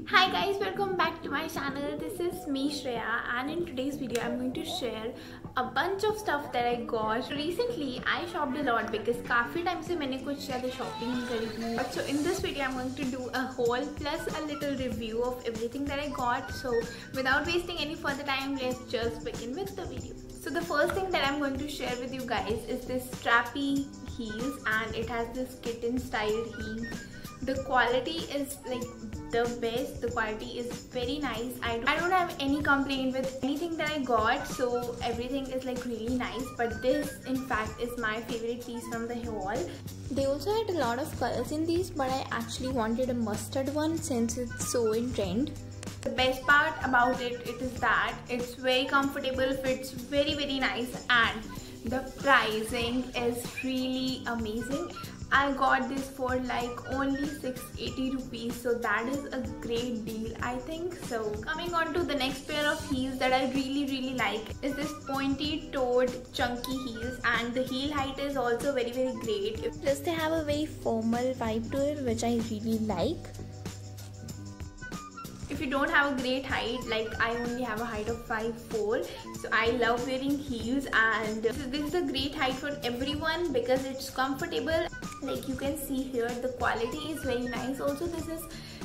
Hi guys, welcome back to my channel. This is me Shreya and in today's video I'm going to share a bunch of stuff that I got. Recently I shopped a lot because काफी time से मैंने कुछ ज़्यादा shopping नहीं करी थी. But so in this video I'm going to do a haul plus a little review of everything that I got. So without wasting any further time, let's just begin with the video. So the first thing that I'm going to share with you guys is this strappy heels and it has this kitten style heel the quality is like the best. The quality is very nice. I don't, I don't have any complaint with anything that I got so everything is like really nice. But this in fact is my favorite piece from the haul. They also had a lot of colors in these but I actually wanted a mustard one since it's so in trend. The best part about it, it is that it's very comfortable fits very very nice and the pricing is really amazing I got this for like only 680 rupees so that is a great deal I think so. Coming on to the next pair of heels that I really really like is this pointy toed chunky heels and the heel height is also very very great. Plus they have a very formal vibe to it which I really like. If you don't have a great height like I only have a height of 5'4 so I love wearing heels and this is a great height for everyone because it's comfortable like you can see here the quality is very nice. Also this is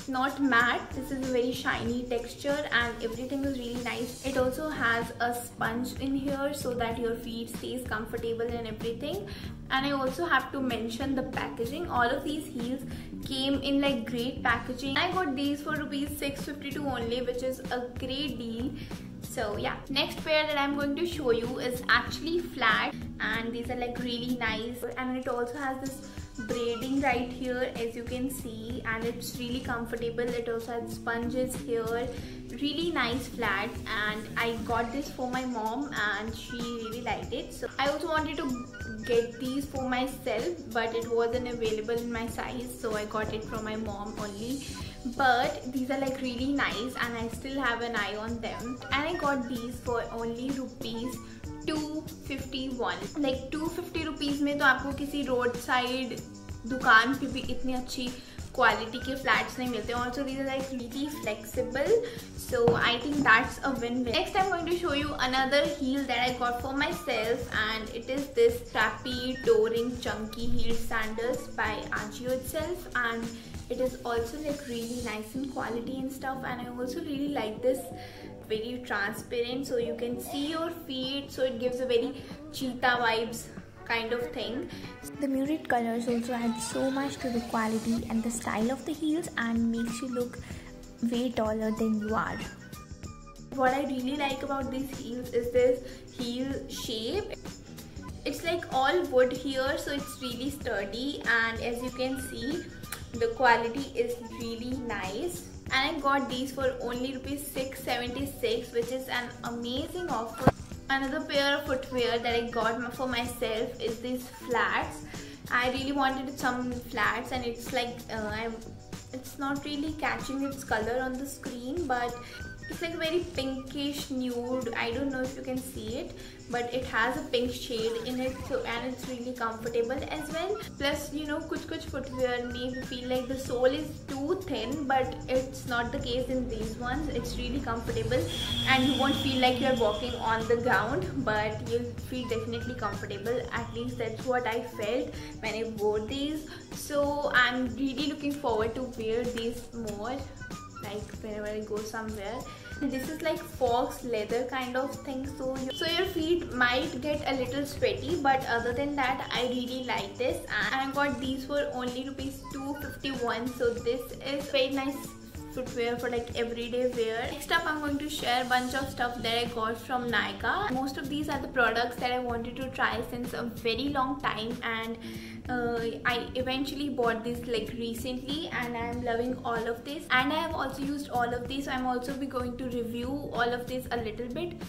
not matte. This is a very shiny texture and everything is really nice. It also has a sponge in here so that your feet stays comfortable and everything. And I also have to mention the packaging. All of these heels came in like great packaging. I got these for rupees 652 only which is a great deal so yeah. Next pair that i'm going to show you is actually flat and these are like really nice. And it also has this braiding right here as you can see and it's really comfortable. It also has sponges here. Really nice flat and I got this for my mom and she really liked it. So I also wanted to get these for myself but it wasn't available in my size so I got it from my mom only but these are like really nice and I still have an eye on them and I got these for only rupees 251 like 250 rupees में तो आपको किसी road side दुकान पे भी इतनी अच्छी quality के फ्लैट्स नहीं मिलते also these are like really flexible, so i think that's a win-win. Next i'm going to show you another heel that i got for myself and it is this trappy, toe ring chunky heel sandals by AJIO itself and it is also like really nice in quality and stuff and i also really like this very transparent so you can see your feet so it gives a very cheetah vibes kind of thing. The muted colors also add so much to the quality and the style of the heels and makes you look way taller than you are. What I really like about these heels is this heel shape. It's like all wood here so it's really sturdy and as you can see the quality is really nice and I got these for only rupees 676 which is an amazing offer. Another pair of footwear that I got for myself is these flats. I really wanted some flats and it's like uh, it's not really catching its color on the screen but it's like very pinkish nude. I don't know if you can see it but it has a pink shade in it so and it's really comfortable as well. Plus you know kuch kuch footwear maybe feel like the sole is too thin but it's not the case in these ones. It's really comfortable and you won't feel like you're walking on the ground but you'll feel definitely comfortable. At least that's what i felt when i wore these. So i'm really looking forward to wear these more like whenever I go somewhere. This is like fox leather kind of thing so so your feet might get a little sweaty but other than that I really like this. And I got these for only rupees 251 so this is very nice footwear for like everyday wear. Next up I'm going to share a bunch of stuff that I got from Nykaa. Most of these are the products that I wanted to try since a very long time and uh, I eventually bought this like recently and I'm loving all of this and I have also used all of these so I'm also be going to review all of this a little bit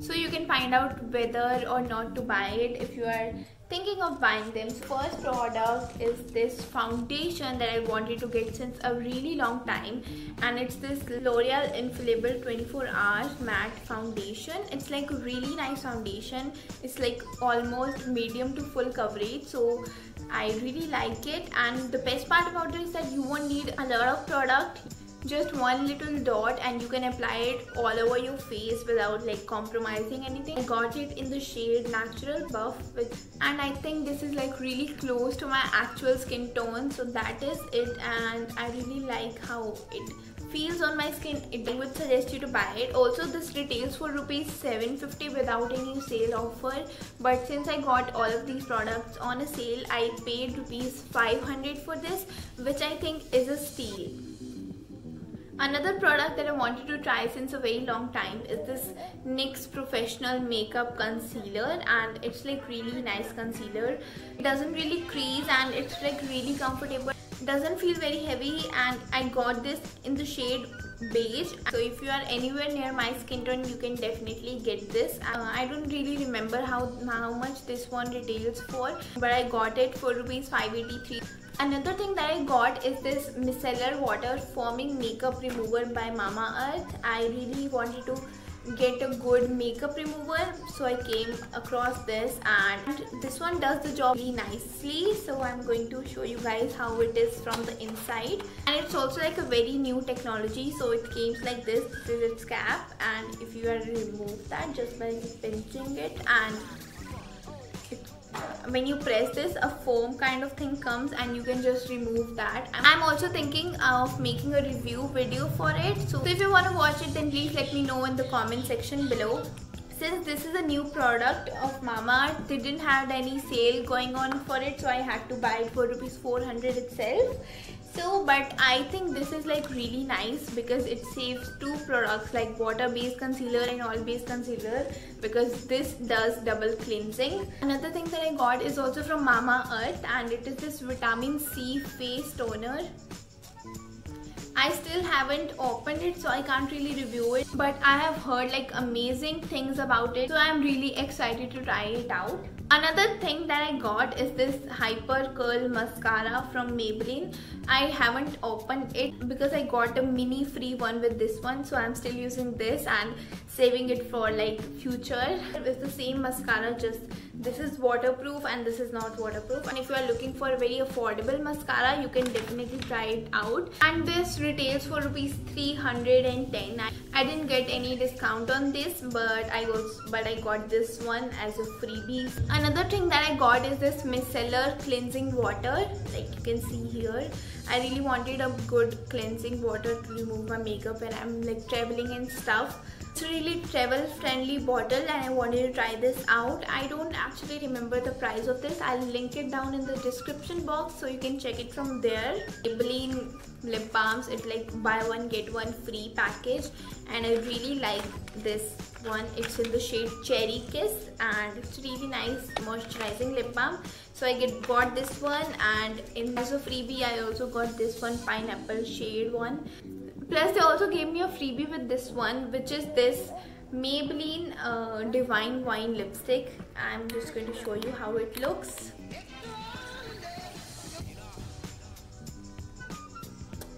so you can find out whether or not to buy it if you are thinking of buying them. First product is this foundation that I wanted to get since a really long time and it's this L'Oreal Infallible 24 hours matte foundation. It's like a really nice foundation. It's like almost medium to full coverage so I really like it and the best part about it is that you won't need a lot of product just one little dot and you can apply it all over your face without like compromising anything. I got it in the shade natural buff and I think this is like really close to my actual skin tone so that is it. And I really like how it feels on my skin. It would suggest you to buy it. Also this retails for rupees 750 without any sale offer. But since i got all of these products on a sale i paid rupees 500 for this which i think is a steal Another product that I wanted to try since a very long time is this NYX Professional Makeup Concealer and it's like really nice concealer. It doesn't really crease and it's like really comfortable It doesn't feel very heavy and I got this in the shade beige. So if you are anywhere near my skin tone you can definitely get this. Uh, I don't really remember how how much this one retails for but I got it for rupees 583 Another thing that I got is this micellar water forming makeup remover by Mama Earth. I really wanted to get a good makeup remover. So I came across this and this one does the job really nicely. So I'm going to show you guys how it is from the inside. And it's also like a very new technology. So it came like this. This is its cap. And if you are remove that just by pinching it and when you press this a foam kind of thing comes and you can just remove that. I'm also thinking of making a review video for it. So if you want to watch it then please let me know in the comment section below. Since this is a new product of Mama, they didn't have any sale going on for it so I had to buy it for rupees 400 itself so but I think this is like really nice because it saves two products like water based concealer and oil based concealer because this does double cleansing. Another thing that I got is also from Mama Earth and it is this vitamin C face toner. I still haven't opened it so I can't really review it but I have heard like amazing things about it. So I'm really excited to try it out. Another thing that I got is this Hyper Curl Mascara from Maybelline. I haven't opened it because I got a mini free one with this one so I'm still using this and saving it for like future. It's the same mascara just this is waterproof and this is not waterproof. And if you are looking for a very affordable mascara you can definitely try it out. And this retails for rupees 310 I didn't get any discount on this but I was but I got this one as a freebie. Another thing that I got is this micellar cleansing water. Like you can see here. I really wanted a good cleansing water to remove my makeup when I'm like traveling and stuff it's really travel friendly bottle and I wanted to try this out. I don't actually remember the price of this. I'll link it down in the description box so you can check it from there. Maybelline lip balms, it's like buy one get one free package and I really like this one. It's in the shade Cherry Kiss and it's really nice moisturizing lip balm. So I get got this one and in a freebie I also got this one pineapple shade one Plus they also gave me a freebie with this one which is this Maybelline uh, Divine Wine lipstick. I'm just going to show you how it looks.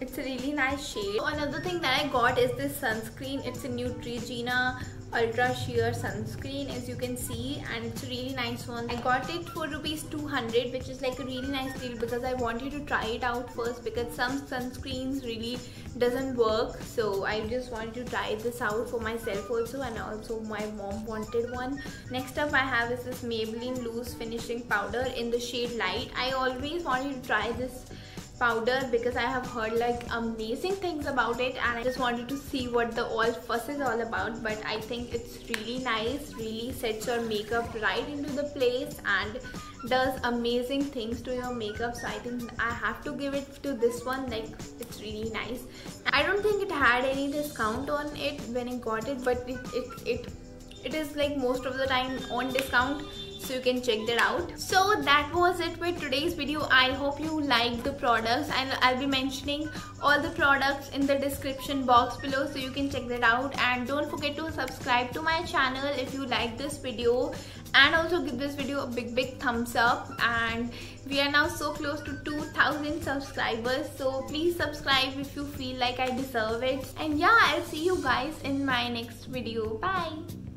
It's a really nice shade. Another thing that I got is this sunscreen. It's a Neutrogena ultra sheer sunscreen as you can see and it's a really nice one. I got it for rupees 200 which is like a really nice deal because i wanted to try it out first because some sunscreens really doesn't work. So i just wanted to try this out for myself also and also my mom wanted one. Next up i have is this maybelline loose finishing powder in the shade light. I always wanted to try this powder because I have heard like amazing things about it and I just wanted to see what the all fuss is all about but I think it's really nice really sets your makeup right into the place and does amazing things to your makeup. So I think I have to give it to this one like it's really nice. I don't think it had any discount on it when I got it but it, it, it, it is like most of the time on discount so you can check that out. So that was it with today's video. I hope you liked the products and i'll be mentioning all the products in the description box below so you can check that out. And don't forget to subscribe to my channel if you like this video. And also give this video a big big thumbs up. And we are now so close to 2000 subscribers so please subscribe if you feel like i deserve it. And yeah i'll see you guys in my next video. Bye